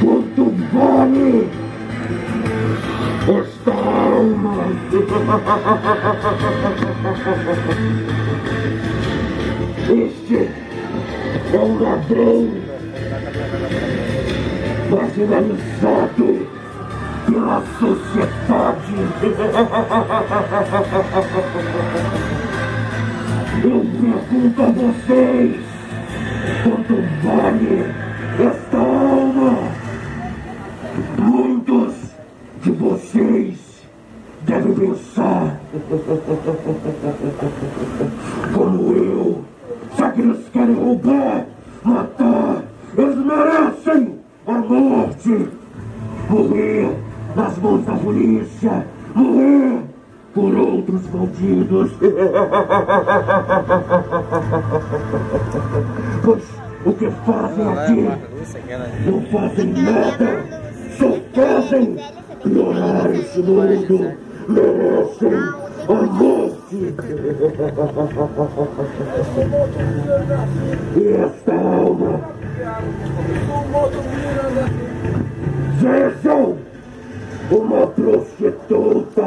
Quanto vale esta alma? Este é um ladrão marginalizado pela sociedade. Eu pergunto a vocês quanto vale esta alma? Muitos de vocês devem pensar como eu. Já que eles querem roubar, matar, eles merecem a morte. Morrer nas mãos morrer por outros bandidos. Pois o que fazem aqui não fazem nada, só fazem piorar esse mundo. Merecem a morte. E esta alma Vejam! Uma prostituta!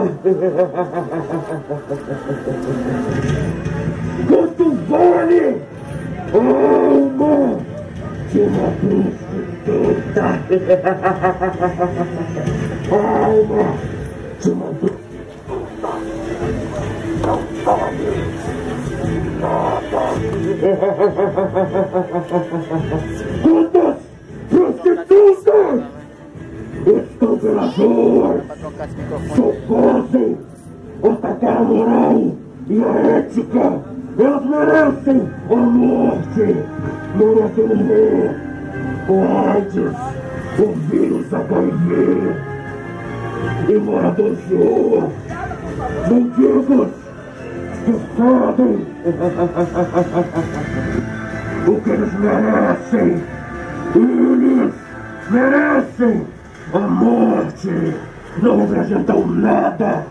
A alma de uma prostituta? Alma de uma prostituta não vale nada! Estão pelas ruas, só atacar a moral e a ética. Elas merecem a morte, merecem morrer. O AIDS, o vírus HIV, e moradores de rua, mendigos que fodem o que eles merecem. Eles merecem a morte não representam nada.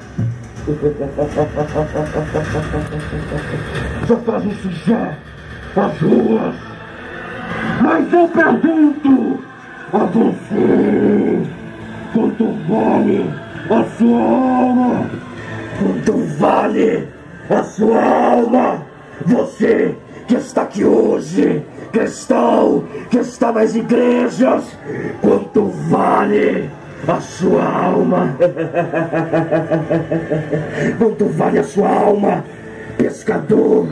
Só fazem sujar as ruas. Mas eu pergunto a você: quanto vale a sua alma? Quanto vale a sua alma? Você que está aqui hoje cristão que está nas igrejas, quanto vale a sua alma? Quanto vale a sua alma, pescador?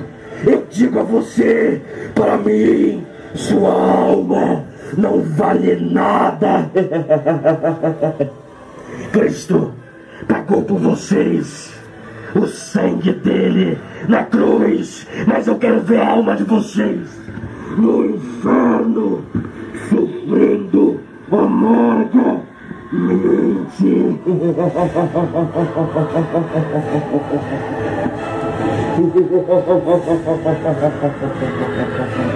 Eu digo a você, para mim, sua alma não vale nada. Cristo pagou por vocês o sangue dele na cruz, mas eu quero ver a alma de vocês no inferno, sofrendo amarga mente.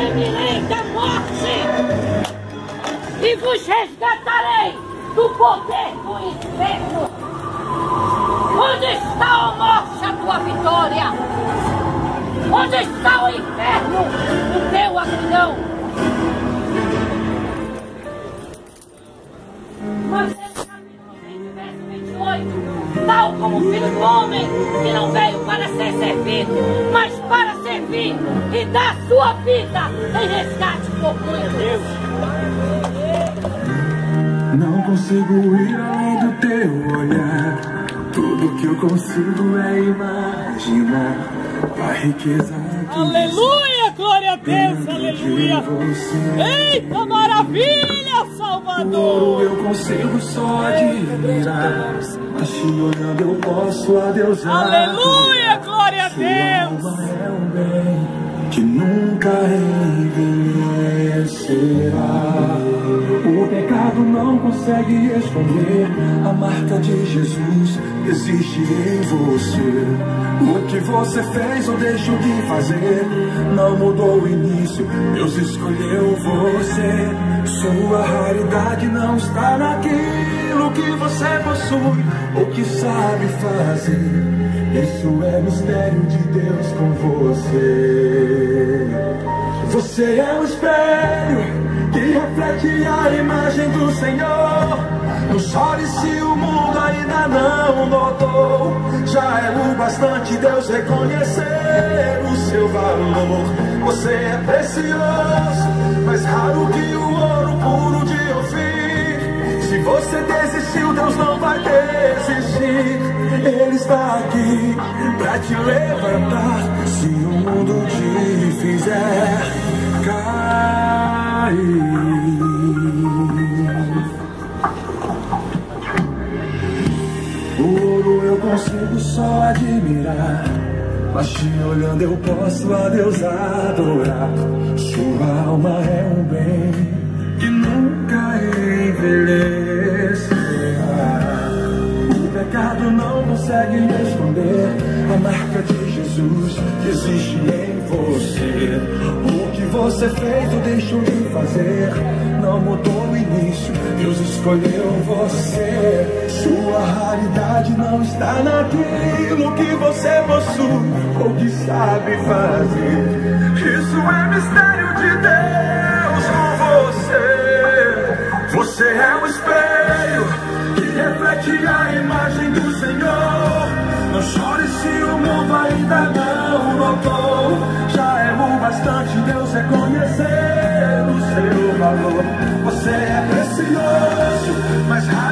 Remirei da morte e vos resgatarei do poder do inferno. Onde está, ó morte, a tua vitória? Onde está o inferno, o teu aguilhão? Mateus capítulo 20, verso 28. Tal como o filho do homem, que não veio para ser servido, mas para servir e dar sua vida em resgate por muitos. não consigo ir além do teu olhar. Tudo que eu consigo é imaginar a riqueza que Aleluia, glória a Deus, aleluia. Eita maravilha, Salvador. eu consigo só admirar. Mas te olhando eu posso a Deus. Aleluia, glória a Deus. Que nunca consegue esconder a marca de Jesus existe em você. O que você fez ou deixou de fazer não mudou o início. Deus escolheu você. Sua raridade não está naquilo que você possui ou que sabe fazer. Isso é mistério de Deus com você. Você é um espelho que reflete a imagem do Senhor. Não chore se o mundo ainda não notou. Já é o bastante Deus reconhecer o seu valor. Você é precioso, mais raro que o ouro puro de Ofir. Se você desistiu, Deus não vai desistir. Ele está aqui pra te levantar. Se o mundo te fizer só admirar. Mas te olhando eu posso a Deus adorar. Sua alma é um bem que nunca envelhecerá. O pecado não consegue esconder a marca de Jesus que existe em você. O que você fez ou deixou de fazer não mudou o início. Deus escolheu você. Sua raridade não está naquilo que você possui ou que sabe fazer. Isso é mistério de Deus com você. Você é um espelho que reflete a imagem do Senhor. Se o mundo ainda não notou. Já é o bastante Deus reconhecer o seu valor. Você é precioso, mais raro